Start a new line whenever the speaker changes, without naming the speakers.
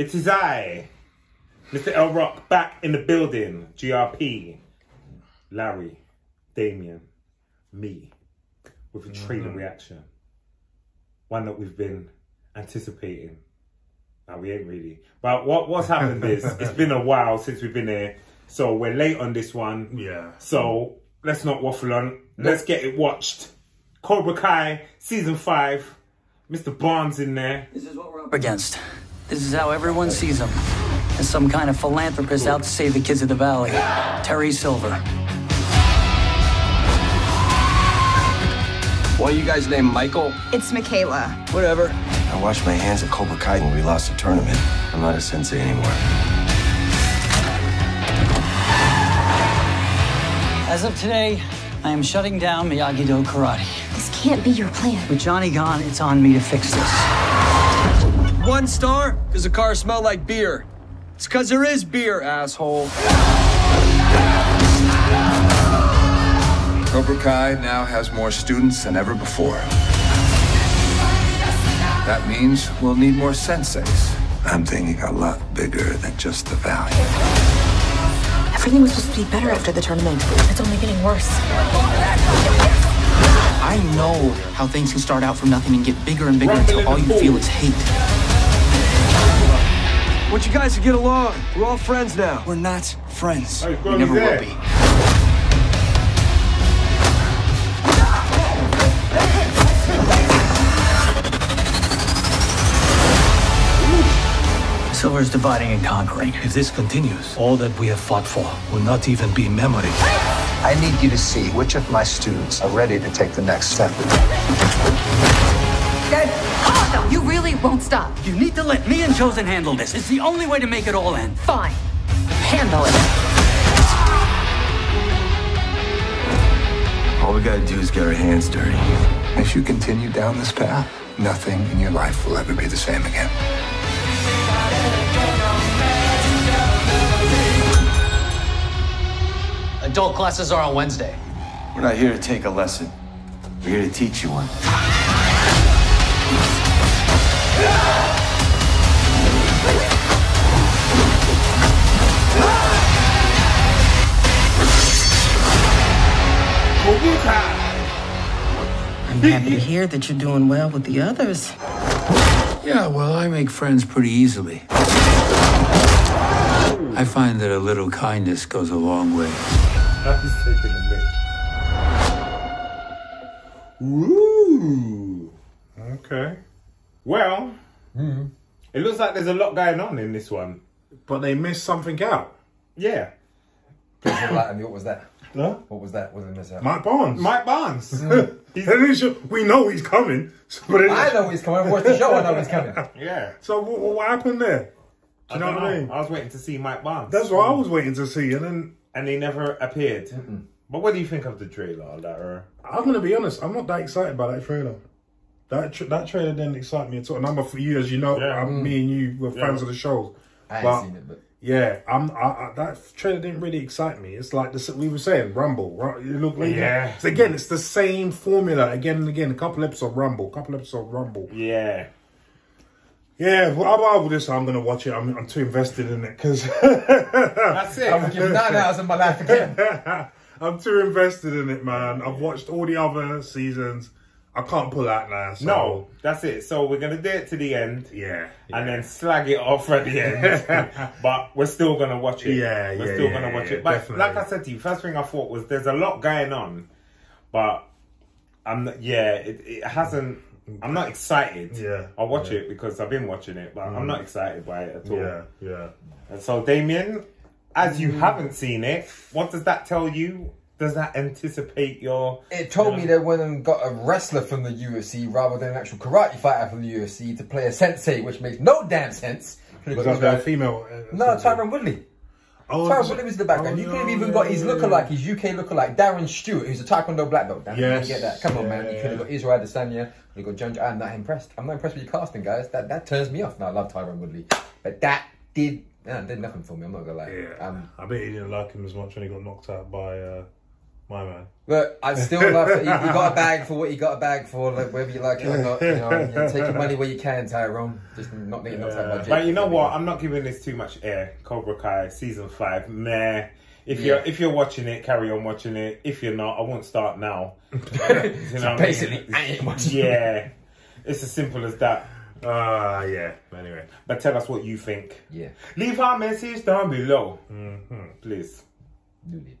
It is I, Mr. L Rock, back in the building. GRP, Larry, Damien, me, with a trailer mm-hmm. reaction. One that we've been anticipating. No, we ain't really. But what what's happened is it's been a while since we've been here, so we're late on this one.
Yeah.
So let's not waffle on. Let's get it watched. Cobra Kai season five. Mr. Barnes in there.
This is what we're up against. This is how everyone sees him. As some kind of philanthropist out to save the kids of the valley. Terry Silver.
Why you guys named Michael?
It's Michaela.
Whatever.
I washed my hands at Cobra Kai when we lost the tournament. I'm not a sensei anymore.
As of today, I am shutting down Miyagi-Do Karate.
This can't be your plan.
With Johnny gone, it's on me to fix this.
One star? Because the car smelled like beer. It's because there is beer, asshole.
Cobra Kai now has more students than ever before. That means we'll need more senseis. I'm thinking a lot bigger than just the valley.
Everything was supposed to be better after the tournament. It's only getting worse.
I know how things can start out from nothing and get bigger and bigger until all you feel is hate.
Want you guys to get along. We're all friends now.
We're not friends.
Oh,
we never will
there.
be.
Silver's dividing and conquering.
If this continues, all that we have fought for will not even be memory.
I need you to see which of my students are ready to take the next step.
Oh, you really won't stop.
You need to let me and Chozen handle this. It's the only way to make it all end.
Fine. Handle it.
All we gotta do is get our hands dirty. If you continue down this path, nothing in your life will ever be the same again.
Adult classes are on Wednesday.
We're not here to take a lesson. We're here to teach you one.
Cobra Kai.
I'm happy to hear that you're doing well with the others.
Yeah, well, I make friends pretty easily. I find that a little kindness goes a long way.
He's taking a mic. Ooh. Okay. Well, it looks like there's a lot going on in this one.
But they missed something out.
Yeah.
what was that?
Huh?
What was that? What did I miss out?
Mike Barnes.
Mike Barnes.
He's, we know he's coming. But
I know he's coming. I watched the show. I know he's coming.
yeah.
So what, what happened there? Do you know
don't
what I mean?
I was waiting to see Mike Barnes.
That's what I was waiting to see, and then
And he never appeared. But what do you think of the trailer? That, uh,
I'm gonna be honest. I'm not that excited by that trailer. That tra- that trailer didn't excite me at all. And I'm for you, as you know,
Yeah.
um, me and you were
Yeah.
fans of the shows.
I
But-
seen it, but
Yeah, I'm. I, I, that trailer didn't really excite me. It's like the, we were saying, Rumble. Right? You look like
Yeah.
It's, again, it's the same formula again and again. A couple episodes of Rumble, a couple episodes of Rumble.
yeah.
Yeah, well, I'm over this. I'm gonna watch it. I'm, I'm too invested in it because
That's it.
I'm giving nine hours of my life again.
I'm too invested in it, man. I've watched all the other seasons. I can't pull out now. So.
No, that's it. So we're gonna do it to the end.
Yeah.
And then slag it off at the end. but we're still gonna watch it.
Yeah,
We're
yeah,
still
yeah,
gonna watch
yeah,
it. But
definitely.
like I said to you, first thing I thought was there's a lot going on, but I'm not, yeah, it, it hasn't. I'm not excited.
Yeah,
I'll watch
yeah.
it because I've been watching it, but I'm mm. not excited by it at all.
Yeah, yeah.
And so, Damien, as you mm. haven't seen it, what does that tell you? Does that anticipate your?
It told me they went and got a wrestler from the UFC rather than an actual karate fighter from the UFC to play a sensei, which makes no damn sense. Could've
Was that a female? uh,
No, Tyron Woodley.
Oh,
Tyron
is it-
Woodley was the background.
oh,
you could have
no,
even
yeah,
got his
yeah,
lookalike, his UK lookalike, Darren Stewart, who's a Taekwondo black belt. Damn,
Yes.
you get that. Come on, man. You could have got Israel Adesanya. You got John. I'm not impressed. I'm not impressed with your casting, guys. That that turns me off. No, I love Tyron Woodley, but that did that did nothing for me. I'm not gonna lie.
Yeah.
Um,
I bet he didn't like him as much when he got knocked out by uh, My man.
Look, I still love it. You, you got a bag for what you got a bag for, like, whether you like it or not. You know, you take your money where you can, Tyron. Just not letting not yeah.
But you know what? I'm not giving this too much air. Cobra Kai season five, meh. If yeah. you're if you're watching it, carry on watching it. If you're not, I won't start now. you
know basically, I, mean? I ain't watching.
Yeah, it's as simple as that.
Ah, uh, yeah. Anyway,
but tell us what you think.
Yeah.
Leave our message down below, mm-hmm. please.
Do it.